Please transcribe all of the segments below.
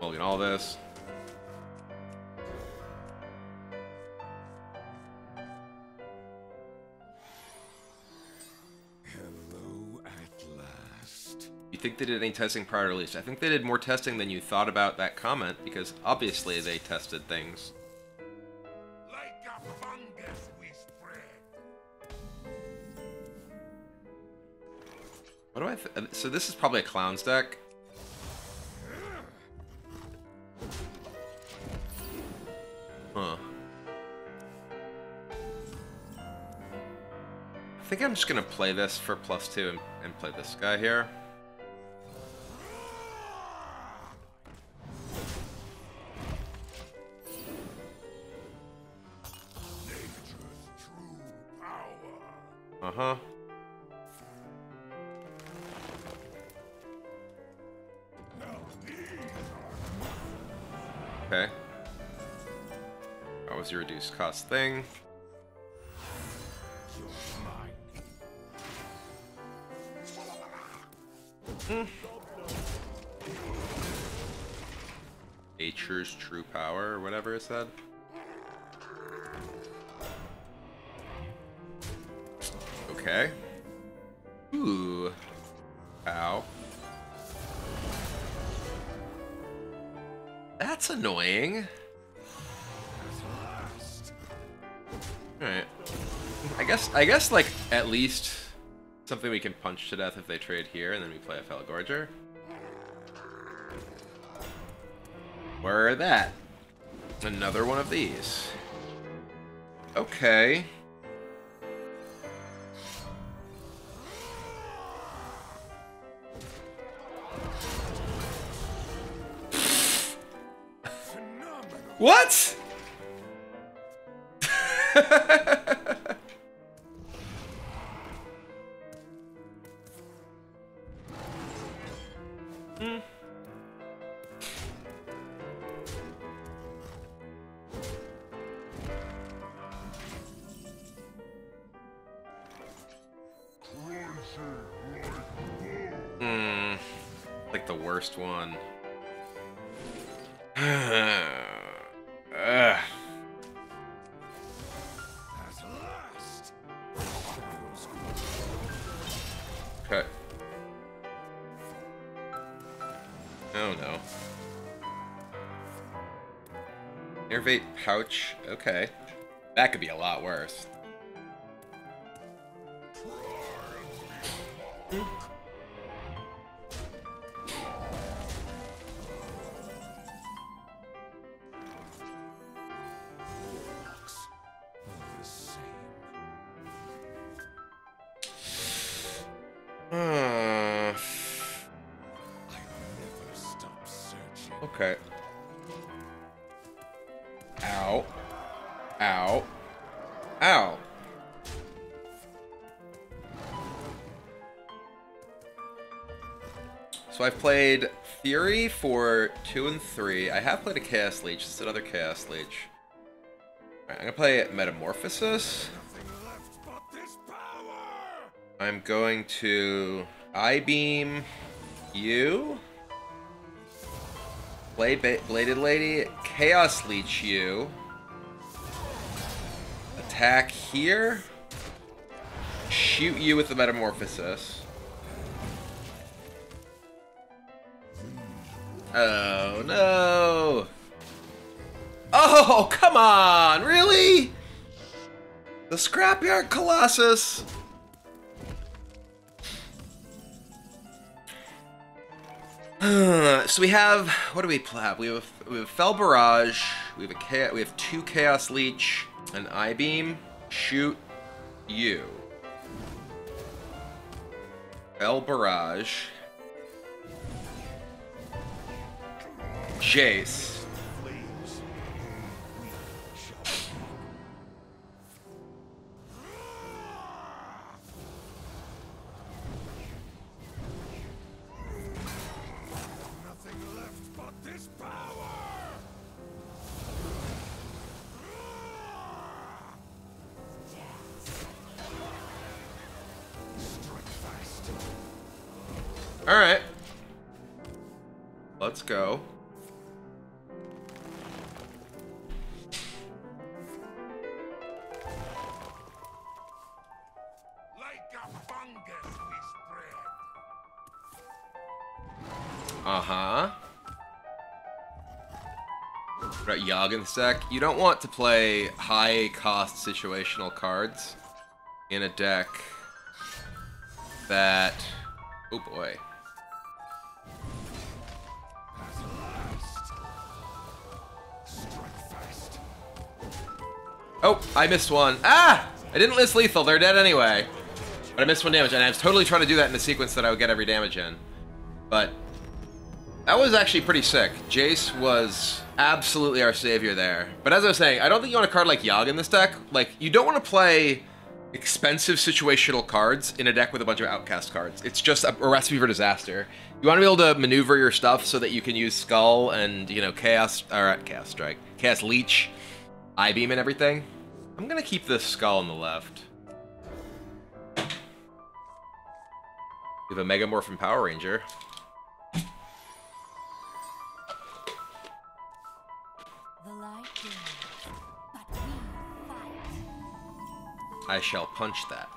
Mulligan all this. Hello at last. You think they did any testing prior to release? I think they did more testing than you thought about that comment because obviously they tested things. Like a fungus we spread. What do I? Th so this is probably a clown's deck. Huh. I think I'm just gonna play this for plus two and, and play this guy here. Nature's true power. Uh huh. Okay. Your reduced cost thing. are. Nature's true power, or whatever it said. Okay. Ooh. Ow. That's annoying. Alright. I guess, I guess, like, at least something we can punch to death if they trade here, and then we play a Felgorger. Where that? Another one of these. Okay. Phenomenal. Hmm. Like the worst one. pouch. Okay. That could be a lot worse. Hmm. All Ow. Ow. Ow. So I've played Fury for 2 and 3. I have played a Chaos Leech. Is another Chaos Leech. Alright, I'm gonna play Metamorphosis. I'm going to Eye Beam you. Blade ba Bladed Lady. Chaos Leech you. Attack here. Shoot you with the Metamorphosis. Oh no! Oh, come on! Really? The Scrapyard Colossus? so we have what do we have? We have we have Fel Barrage. We have a cha- we have two Chaos Leech, an Eye Beam, shoot you. Fel Barrage. Jace. Alright. Let's go. Uh-huh. Got Yogg. You don't want to play high-cost situational cards in a deck that... Oh boy. Oh, I missed one. Ah! I didn't miss lethal. They're dead anyway. But I missed one damage, and I was totally trying to do that in the sequence that I would get every damage in. But that was actually pretty sick. Jace was absolutely our savior there. But as I was saying, I don't think you want a card like Yogg in this deck. Like, you don't want to play expensive situational cards in a deck with a bunch of outcast cards. It's just a, a recipe for disaster. You want to be able to maneuver your stuff so that you can use Skull and, you know, Chaos, or uh, Chaos Strike, Chaos Leech, Eye Beam and everything. I'm gonna keep this Skull on the left. We have a Megamorph and Power Ranger. The light dims, but we fight. I shall punch that.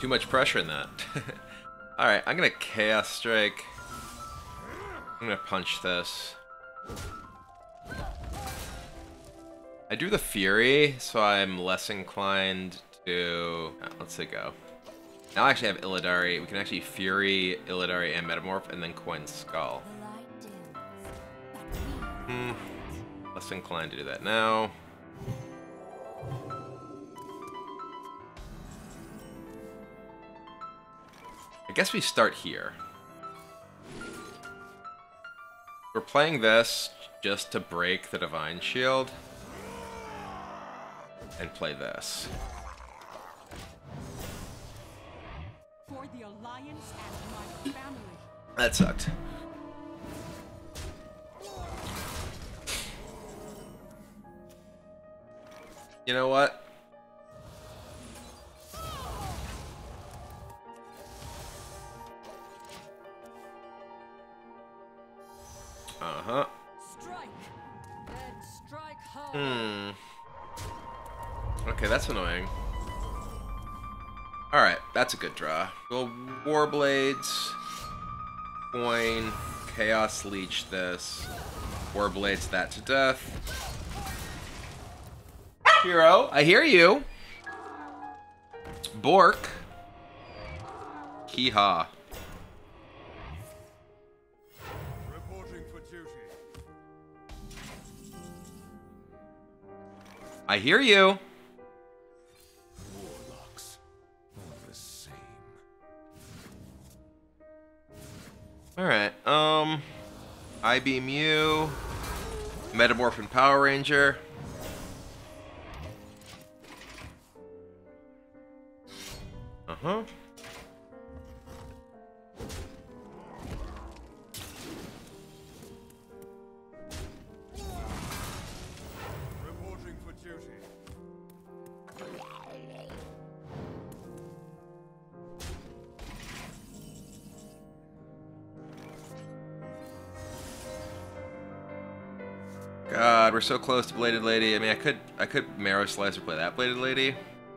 Too much pressure in that. Alright, I'm gonna Chaos Strike. I'm gonna punch this. I do the Fury, so I'm less inclined to... uh, let's say go. Now I actually have Illidari. We can actually Fury, Illidari, and Metamorph, and then coin Skull. Hmm. Less inclined to do that now. Guess we start here. We're playing this just to break the Divine Shield. And play this. For the Alliance and my family. That sucked. You know what? That's annoying. Alright, that's a good draw. Well, Warblades, Coin, Chaos Leech this, Warblades that to death. Hero, I hear you. Bork. Kiha. Reporting for duty. I hear you. Beam you. Metamorph and Power Ranger. We're so close to Bladed Lady. I mean, I could, I could Marrow Slicer play that Bladed Lady.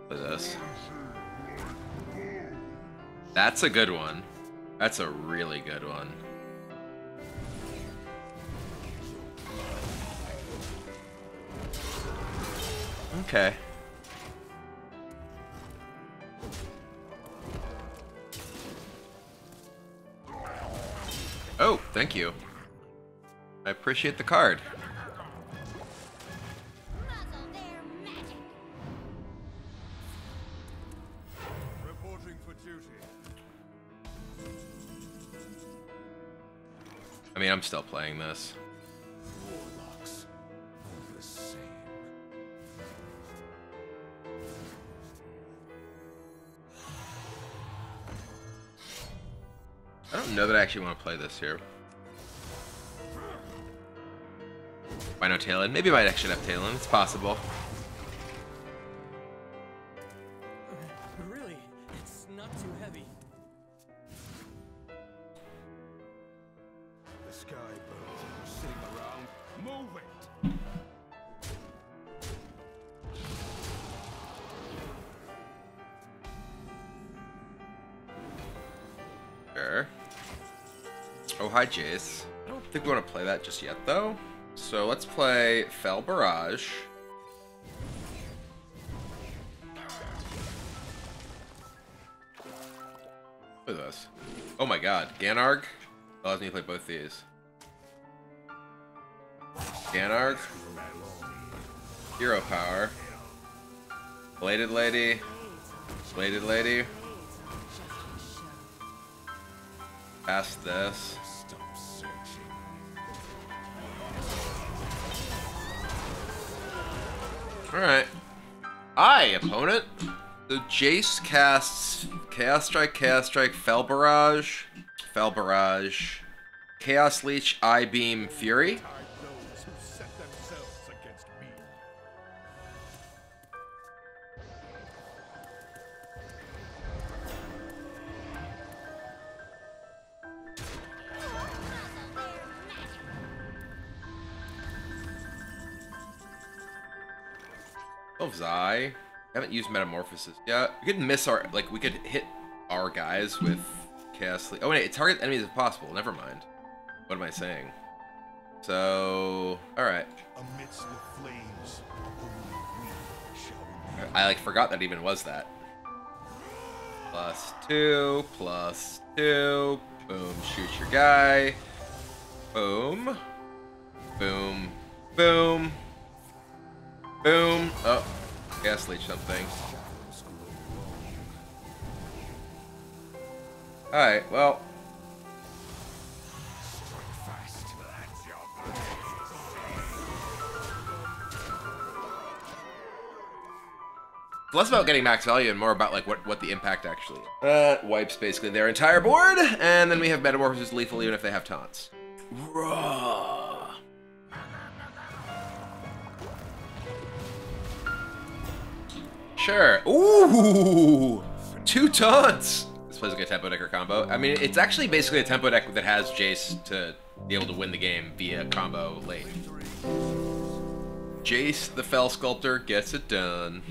Play this. That's a good one. That's a really good one. Okay. Oh, thank you. I appreciate the card. Mean, I'm still playing this. Warlocks. All the same. I don't know that I actually want to play this here. Why no Talon? Maybe I might actually have Talon. It's possible. Oh, hi, Jace. I don't think we want to play that just yet, though. So let's play Fel Barrage. What is this? Oh my god, Ganarg? Allows me to play both these. Ganarg. Hero Power. Bladed Lady. Bladed Lady. Past this. Alright. Hi, opponent. So Jace casts Chaos Strike, Chaos Strike, Fel Barrage, Fel Barrage, Chaos Leech, Eye Beam, Fury. Of Zai. Haven't used Metamorphosis yet. We could miss our like we could hit our guys with Chaos Leech. Oh wait, target enemies if possible. Never mind. What am I saying? So, all right. Amidst the flames, we shall remain. I like forgot that even was that. Plus two, plus two. Boom, shoot your guy. Boom. Boom. Boom. Boom. Oh, gas leech something. Alright, well. Fast. Let your less about getting max value and more about like what, what the impact actually is. Uh, wipes basically their entire board, and then we have Metamorphosis lethal even if they have taunts. Raw. Sure. Ooh! Two taunts! This plays like a tempo decker combo. I mean, it's actually basically a tempo deck that has Jace to be able to win the game via combo late. Jace, the Fell Sculptor, gets it done.